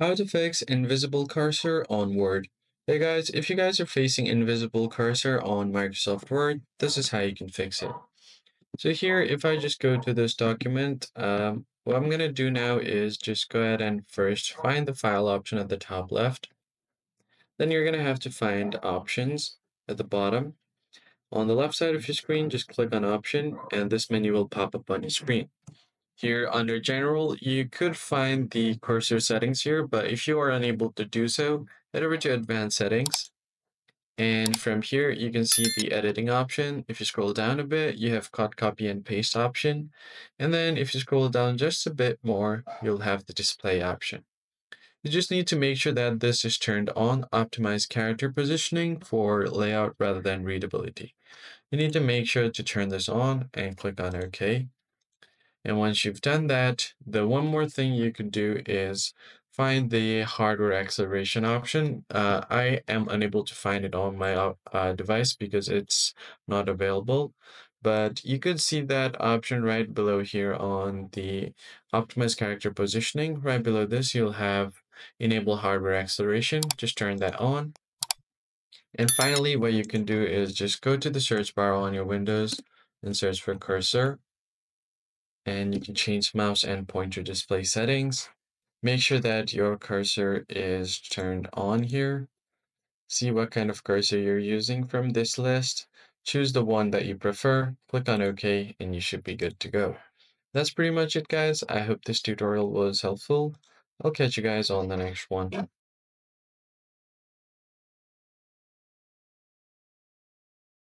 How to fix invisible cursor on Word. Hey guys, if you guys are facing invisible cursor on Microsoft Word, this is how you can fix it. So here, if I just go to this document, um, what I'm going to do now is just go ahead and first find the file option at the top left. Then you're going to have to find options at the bottom. On the left side of your screen, just click on option and this menu will pop up on your screen. Here under general, you could find the cursor settings here, but if you are unable to do so, head over to advanced settings. And from here, you can see the editing option. If you scroll down a bit, you have cut, copy, and paste option. And then if you scroll down just a bit more, you'll have the display option. You just need to make sure that this is turned on, optimize character positioning for layout rather than readability. You need to make sure to turn this on and click on OK. And once you've done that, the one more thing you can do is find the hardware acceleration option. Uh, I am unable to find it on my uh, device because it's not available. But you could see that option right below here on the optimize character positioning. Right below this, you'll have enable hardware acceleration. Just turn that on. And finally, what you can do is just go to the search bar on your Windows and search for cursor and you can change mouse and pointer display settings. Make sure that your cursor is turned on here. See what kind of cursor you're using from this list. Choose the one that you prefer, click on OK, and you should be good to go. That's pretty much it, guys. I hope this tutorial was helpful. I'll catch you guys on the next one.